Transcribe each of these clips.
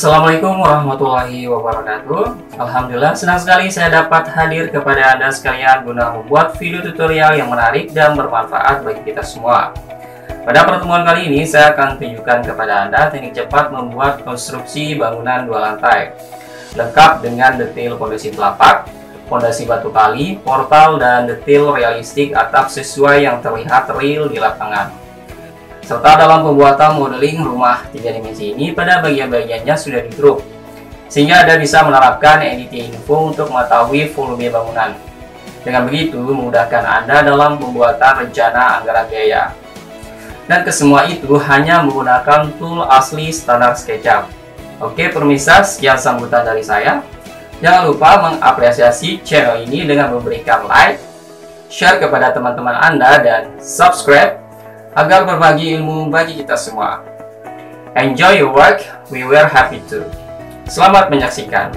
Assalamualaikum warahmatullahi wabarakatuh. Alhamdulillah senang sekali saya dapat hadir kepada Anda sekalian guna membuat video tutorial yang menarik dan bermanfaat bagi kita semua. Pada pertemuan kali ini saya akan tunjukkan kepada Anda teknik cepat membuat konstruksi bangunan dua lantai. Lengkap dengan detail fondasi telapak, fondasi batu kali, portal, dan detail realistik atap sesuai yang terlihat real di lapangan serta dalam pembuatan modeling rumah tiga dimensi ini pada bagian-bagiannya sudah di grup sehingga Anda bisa menerapkan NDT info untuk mengetahui volume bangunan. Dengan begitu, memudahkan Anda dalam pembuatan rencana anggaran biaya. Dan kesemua itu hanya menggunakan tool asli standar SketchUp. Oke, permisa, sekian sambutan dari saya. Jangan lupa mengapresiasi channel ini dengan memberikan like, share kepada teman-teman Anda, dan subscribe agar berbagi ilmu bagi kita semua. Enjoy your work, we were happy to. Selamat menyaksikan.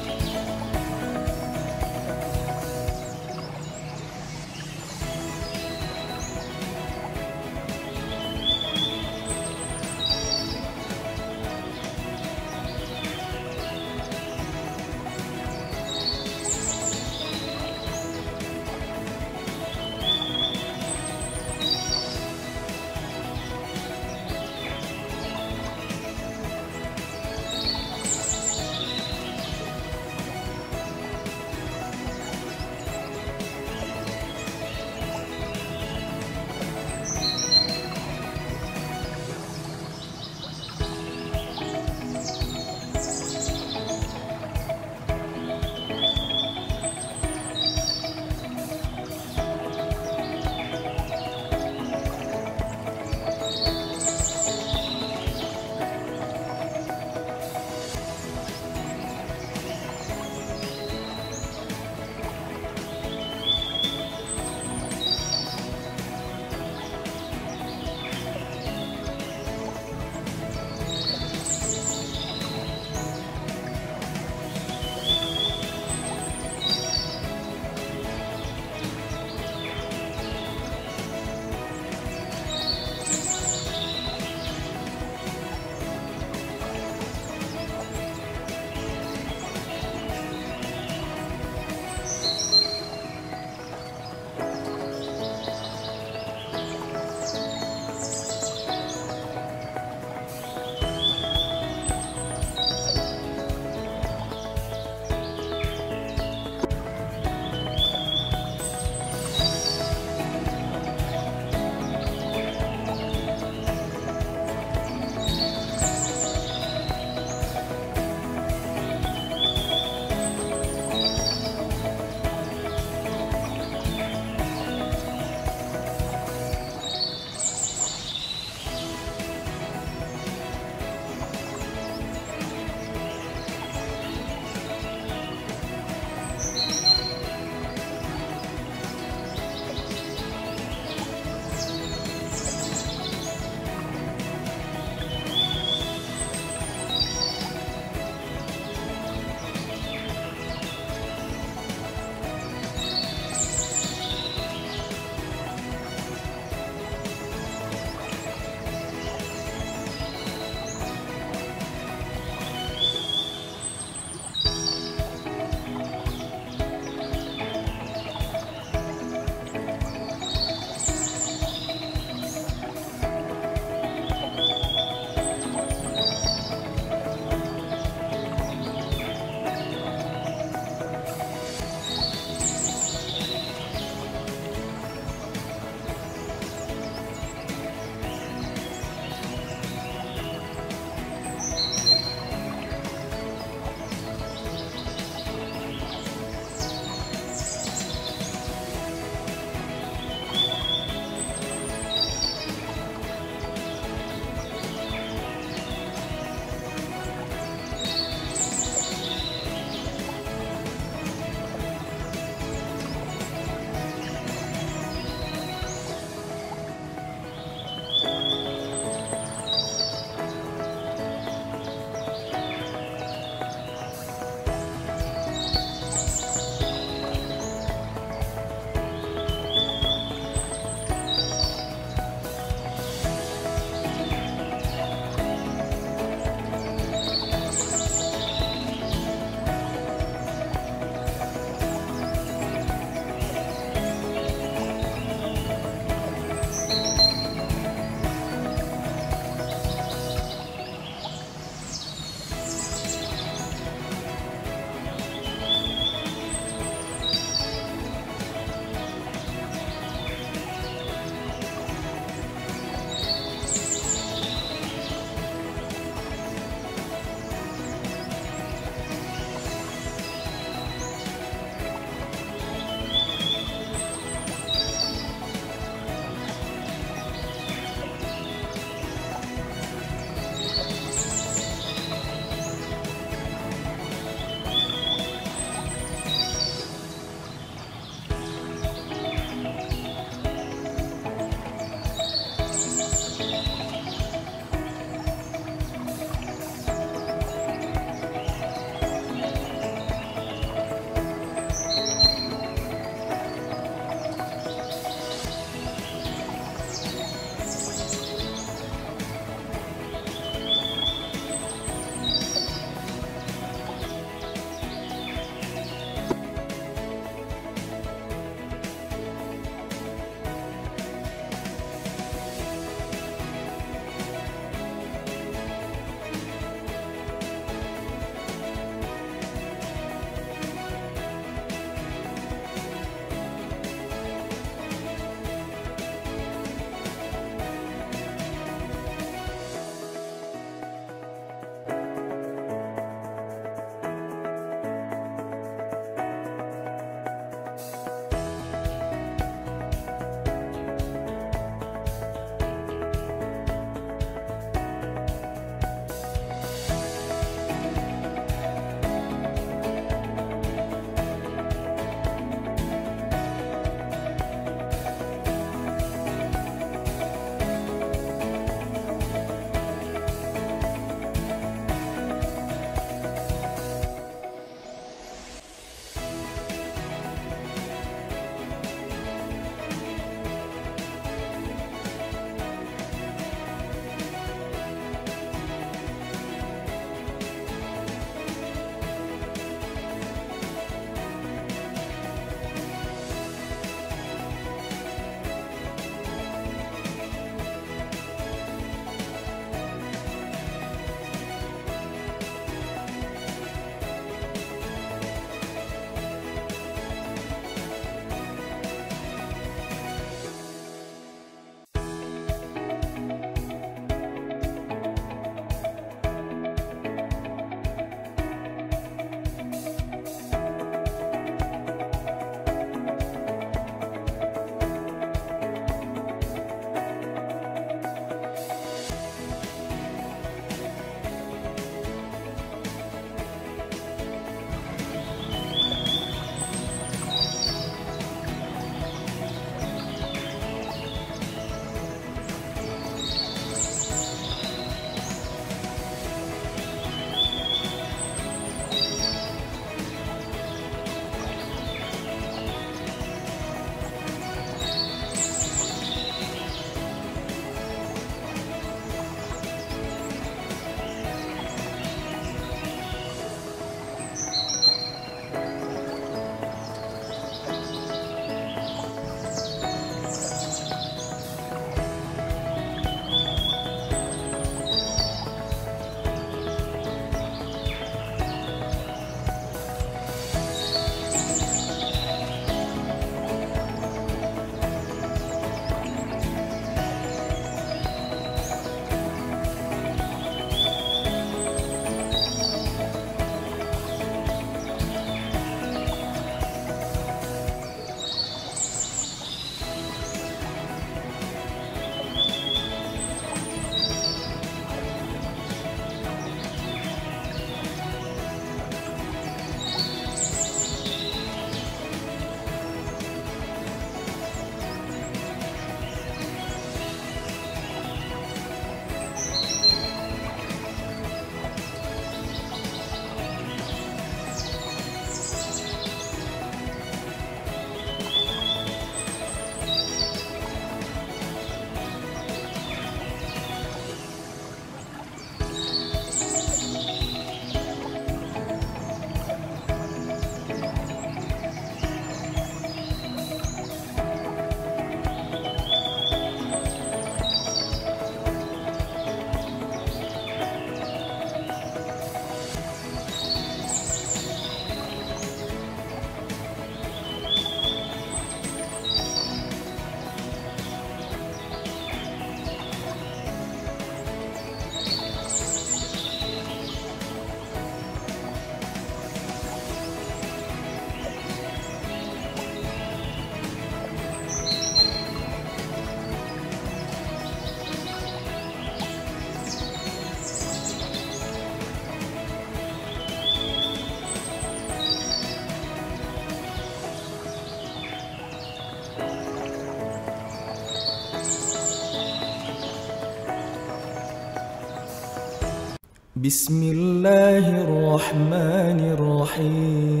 بسم الله الرحمن الرحيم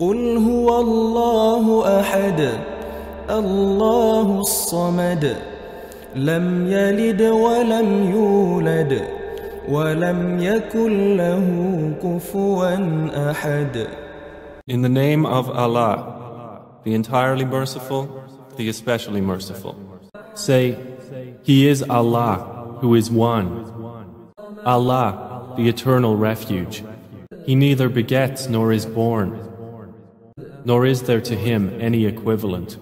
قل هو الله أحد الله الصمد لم يلد ولم يولد ولم يكن له كفوا أحد In the name of Allah, the entirely merciful, the especially merciful. Say, He is Allah, who is one. Allah, the eternal refuge. He neither begets nor is born, nor is there to him any equivalent.